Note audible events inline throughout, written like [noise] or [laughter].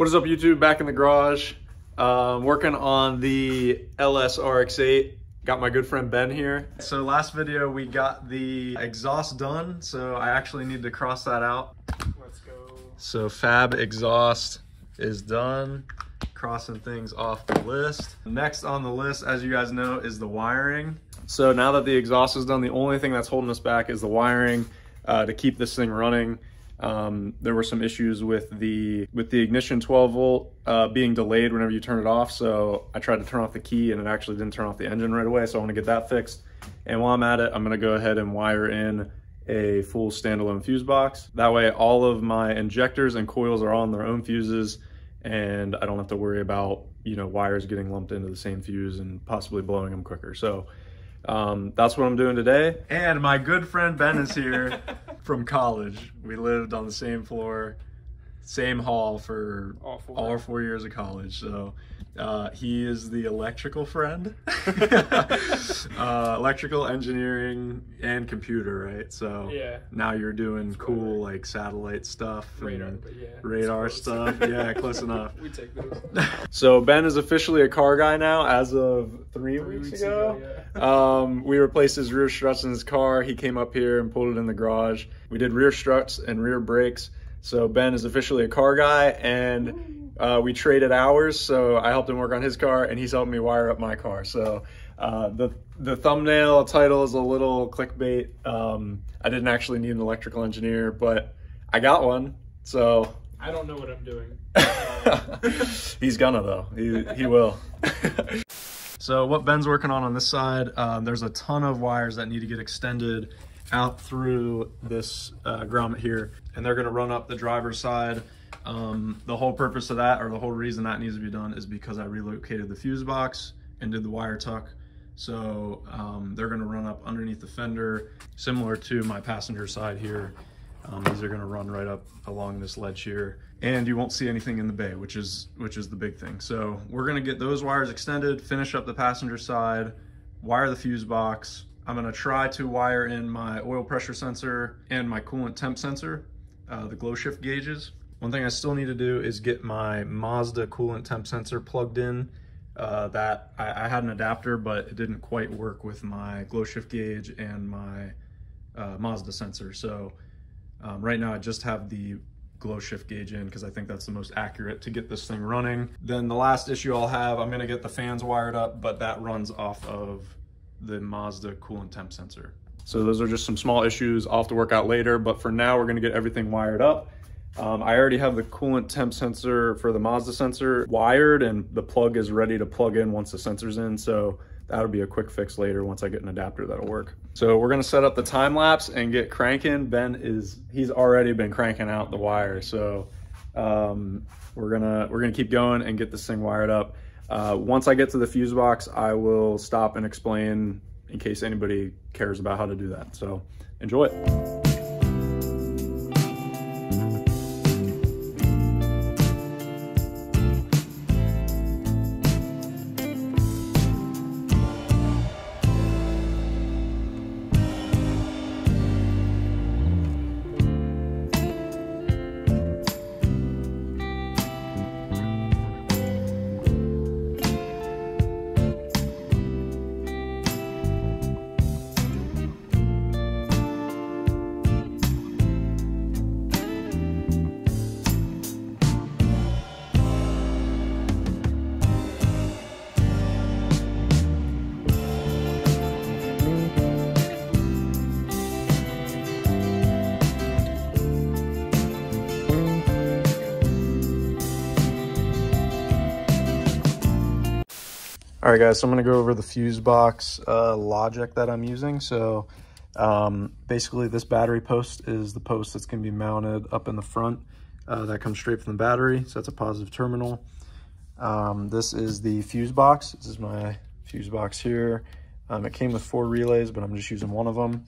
What is up YouTube? Back in the garage. Um, working on the LS RX-8. Got my good friend Ben here. So last video we got the exhaust done. So I actually need to cross that out. Let's go. So fab exhaust is done. Crossing things off the list. Next on the list, as you guys know, is the wiring. So now that the exhaust is done, the only thing that's holding us back is the wiring uh, to keep this thing running. Um, there were some issues with the with the ignition 12 volt uh, being delayed whenever you turn it off. So I tried to turn off the key and it actually didn't turn off the engine right away. So I want to get that fixed. And while I'm at it, I'm going to go ahead and wire in a full standalone fuse box. That way all of my injectors and coils are on their own fuses and I don't have to worry about, you know, wires getting lumped into the same fuse and possibly blowing them quicker. So um, that's what I'm doing today. And my good friend Ben is here [laughs] from college. We lived on the same floor, same hall for All four. all four years of college. So uh, he is the electrical friend, [laughs] [laughs] uh, electrical engineering and computer, right? So Yeah. now you're doing cool right. like satellite stuff, and Radar, yeah. radar stuff. [laughs] Yeah, close enough. we take those. So Ben is officially a car guy now as of three, Three weeks, weeks ago. ago, yeah. um, we replaced his rear struts in his car. He came up here and pulled it in the garage. We did rear struts and rear brakes. So Ben is officially a car guy and uh, we traded hours. So I helped him work on his car and he's helped me wire up my car. So uh, the, the thumbnail title is a little clickbait. Um, I didn't actually need an electrical engineer, but I got one. So I don't know what I'm doing. [laughs] He's gonna though. He he will. [laughs] so what Ben's working on on this side, um, there's a ton of wires that need to get extended out through this uh, grommet here, and they're gonna run up the driver's side. Um, the whole purpose of that, or the whole reason that needs to be done, is because I relocated the fuse box and did the wire tuck. So um, they're gonna run up underneath the fender, similar to my passenger side here. Um, these are going to run right up along this ledge here, and you won't see anything in the bay, which is which is the big thing. So we're going to get those wires extended, finish up the passenger side, wire the fuse box. I'm to try to wire in my oil pressure sensor and my coolant temp sensor, uh, the glow shift gauges. One thing I still need to do is get my Mazda coolant temp sensor plugged in. Uh, that I, I had an adapter, but it didn't quite work with my glow shift gauge and my uh, Mazda sensor. So um, right now I just have the glow shift gauge in because I think that's the most accurate to get this thing running. Then the last issue I'll have, I'm gonna get the fans wired up, but that runs off of the Mazda coolant temp sensor. So those are just some small issues I'll have to work out later, but for now we're gonna get everything wired up. Um, I already have the coolant temp sensor for the Mazda sensor wired and the plug is ready to plug in once the sensor's in. So that'll be a quick fix later once I get an adapter that'll work. So we're gonna set up the time lapse and get cranking. Ben is, he's already been cranking out the wire. So um, we're gonna, we're gonna keep going and get this thing wired up. Uh, once I get to the fuse box, I will stop and explain in case anybody cares about how to do that. So enjoy it. All right, guys, so I'm gonna go over the fuse box uh, logic that I'm using. So um, basically this battery post is the post that's gonna be mounted up in the front. Uh, that comes straight from the battery, so that's a positive terminal. Um, this is the fuse box. This is my fuse box here. Um, it came with four relays, but I'm just using one of them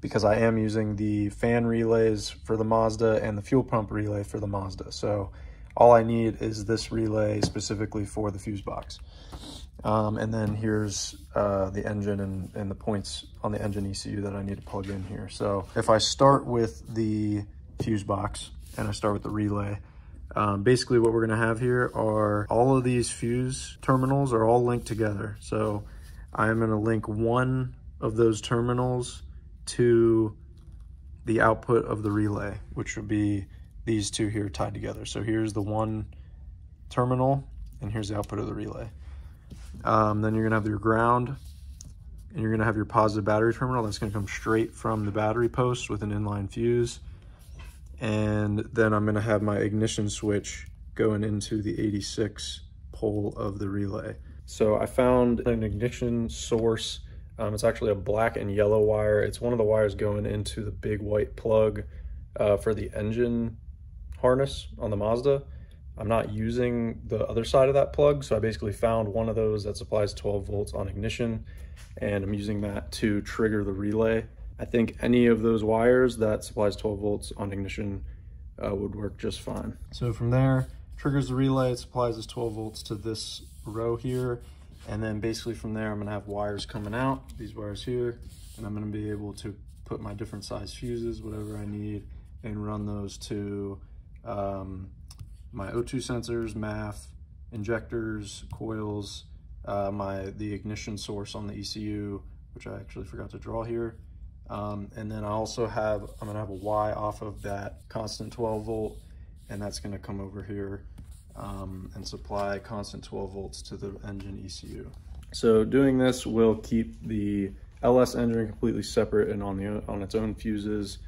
because I am using the fan relays for the Mazda and the fuel pump relay for the Mazda. So all I need is this relay specifically for the fuse box. Um, and then here's uh, the engine and, and the points on the engine ECU that I need to plug in here. So if I start with the fuse box and I start with the relay, Um, basically what we're gonna have here are all of these fuse terminals are all linked together. So I'm gonna link one of those terminals to the output of the relay, which would be these two here tied together. So here's the one terminal and here's the output of the relay. Um, then you're gonna have your ground and you're gonna have your positive battery terminal. That's gonna come straight from the battery post with an inline fuse. And then I'm gonna have my ignition switch going into the 86 pole of the relay. So I found an ignition source. Um, it's actually a black and yellow wire. It's one of the wires going into the big white plug uh, for the engine harness on the Mazda. I'm not using the other side of that plug, so I basically found one of those that supplies 12 volts on ignition, and I'm using that to trigger the relay. I think any of those wires that supplies 12 volts on ignition uh, would work just fine. So from there, triggers the relay, it supplies us 12 volts to this row here, and then basically from there, I'm gonna have wires coming out, these wires here, and I'm gonna be able to put my different size fuses, whatever I need, and run those to um, my O2 sensors, MAF, injectors, coils, uh, my the ignition source on the ECU, which I actually forgot to draw here. Um, and then I also have, I'm gonna have a Y off of that constant 12 volt, and that's gonna come over here um, and supply constant 12 volts to the engine ECU. So doing this will keep the LS engine completely separate and on the on its own fuses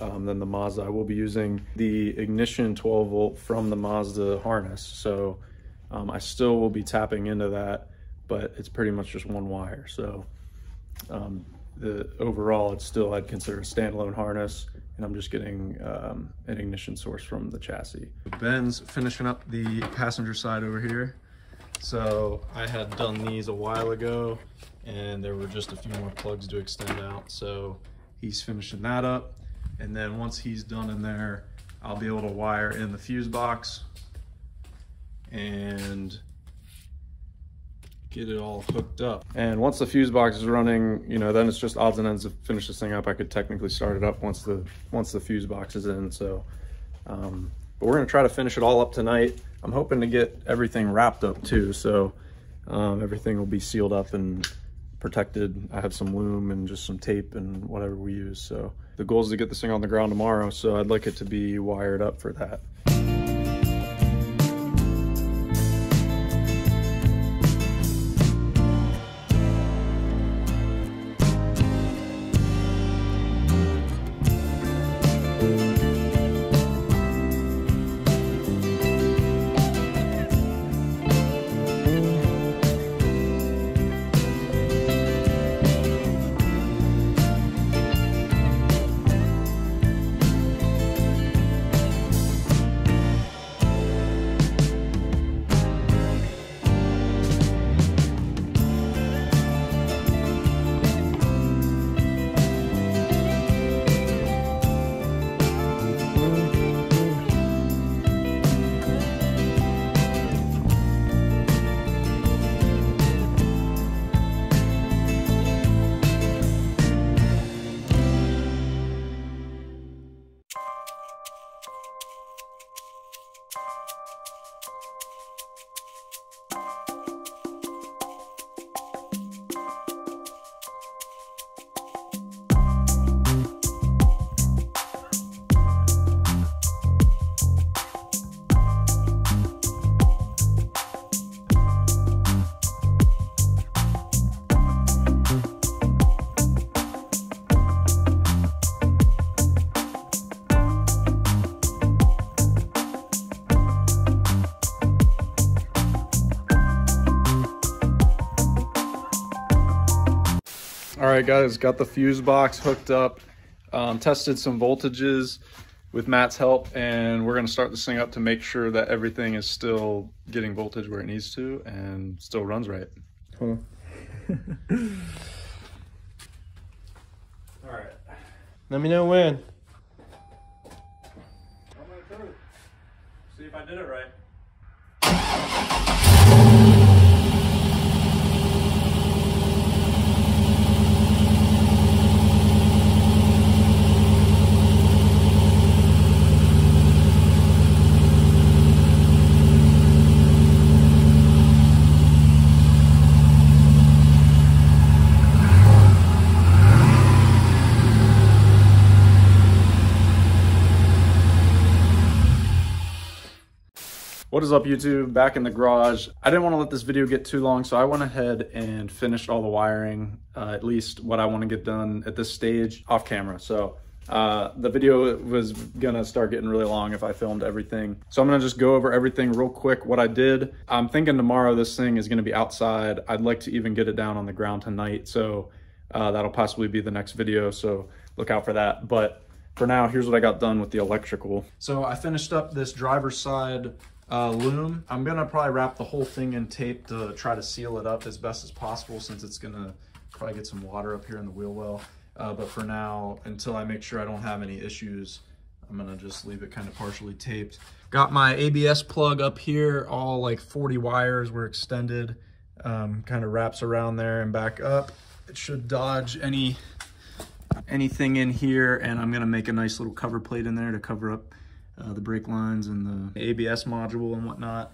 um, than the Mazda. I will be using the ignition 12 volt from the Mazda harness. So um, I still will be tapping into that, but it's pretty much just one wire. So um, the overall, it's still, I'd consider a standalone harness and I'm just getting um, an ignition source from the chassis. Ben's finishing up the passenger side over here. So I had done these a while ago and there were just a few more plugs to extend out. So he's finishing that up. And then once he's done in there, I'll be able to wire in the fuse box and get it all hooked up. And once the fuse box is running, you know, then it's just odds and ends to finish this thing up. I could technically start it up once the once the fuse box is in. So, um, but we're gonna try to finish it all up tonight. I'm hoping to get everything wrapped up too. So um, everything will be sealed up and protected. I have some loom and just some tape and whatever we use. So the goal is to get this thing on the ground tomorrow. So I'd like it to be wired up for that. Right, guys, got the fuse box hooked up, um, tested some voltages with Matt's help, and we're gonna start this thing up to make sure that everything is still getting voltage where it needs to and still runs right. Huh. [laughs] All right. Let me know when. I'm gonna See if I did it right. What is up YouTube? Back in the garage. I didn't want to let this video get too long, so I went ahead and finished all the wiring, uh, at least what I want to get done at this stage off camera. So uh, the video was gonna start getting really long if I filmed everything. So I'm gonna just go over everything real quick, what I did. I'm thinking tomorrow this thing is gonna be outside. I'd like to even get it down on the ground tonight. So uh, that'll possibly be the next video. So look out for that. But for now, here's what I got done with the electrical. So I finished up this driver's side uh, loom. I'm gonna probably wrap the whole thing in tape to try to seal it up as best as possible since it's gonna probably get some water up here in the wheel well. Uh, but for now, until I make sure I don't have any issues, I'm gonna just leave it kind of partially taped. Got my ABS plug up here, all like 40 wires were extended, um, kind of wraps around there and back up. It should dodge any anything in here and I'm gonna make a nice little cover plate in there to cover up uh, the brake lines and the ABS module and whatnot.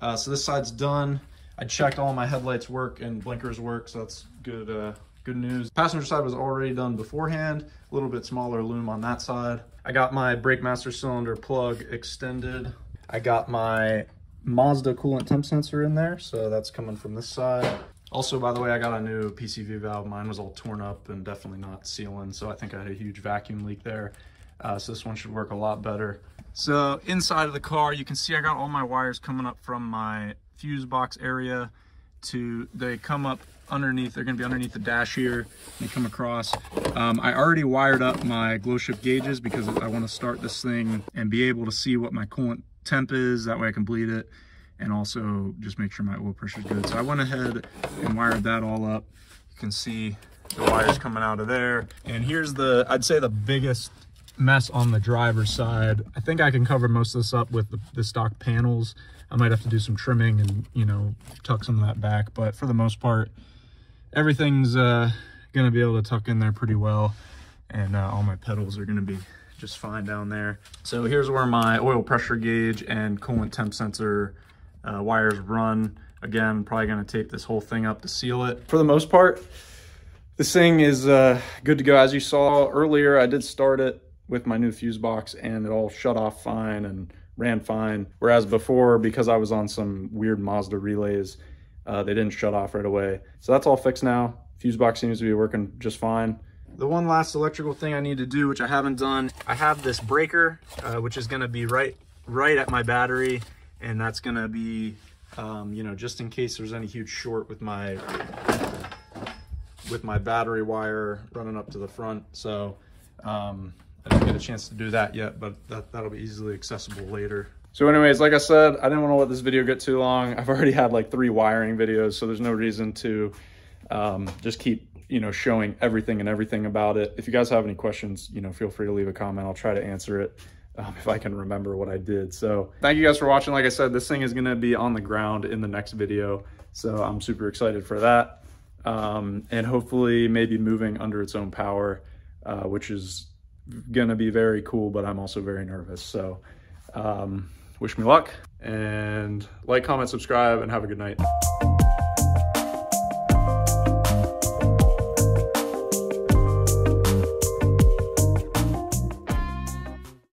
Uh, so this side's done. I checked all my headlights work and blinkers work, so that's good uh, good news. Passenger side was already done beforehand, a little bit smaller loom on that side. I got my brake master cylinder plug extended. I got my Mazda coolant temp sensor in there, so that's coming from this side. Also, by the way, I got a new PCV valve. Mine was all torn up and definitely not sealing, so I think I had a huge vacuum leak there. Uh, so this one should work a lot better. So inside of the car, you can see I got all my wires coming up from my fuse box area to, they come up underneath, they're gonna be underneath the dash here, they come across. Um, I already wired up my glow shift gauges because I wanna start this thing and be able to see what my coolant temp is, that way I can bleed it and also just make sure my oil pressure is good. So I went ahead and wired that all up. You can see the wires coming out of there. And here's the, I'd say the biggest mess on the driver's side. I think I can cover most of this up with the, the, stock panels. I might have to do some trimming and, you know, tuck some of that back. But for the most part, everything's uh, going to be able to tuck in there pretty well. And uh, all my pedals are going to be just fine down there. So here's where my oil pressure gauge and coolant temp sensor uh, wires run. Again, probably going to tape this whole thing up to seal it. For the most part, this thing is uh, good to go. As you saw earlier, I did start it with my new fuse box and it all shut off fine and ran fine. Whereas before, because I was on some weird Mazda relays, uh, they didn't shut off right away. So that's all fixed now. Fuse box seems to be working just fine. The one last electrical thing I need to do, which I haven't done, I have this breaker, uh, which is gonna be right, right at my battery. And that's gonna be, um, you know, just in case there's any huge short with my, with my battery wire running up to the front. So um, I didn't get a chance to do that yet, but that, that'll be easily accessible later. So anyways, like I said, I didn't want to let this video get too long. I've already had like three wiring videos, so there's no reason to um, just keep, you know, showing everything and everything about it. If you guys have any questions, you know, feel free to leave a comment. I'll try to answer it um, if I can remember what I did. So thank you guys for watching. Like I said, this thing is going to be on the ground in the next video. So I'm super excited for that. Um, and hopefully maybe moving under its own power, uh, which is going to be very cool, but I'm also very nervous. So um, wish me luck and like, comment, subscribe, and have a good night.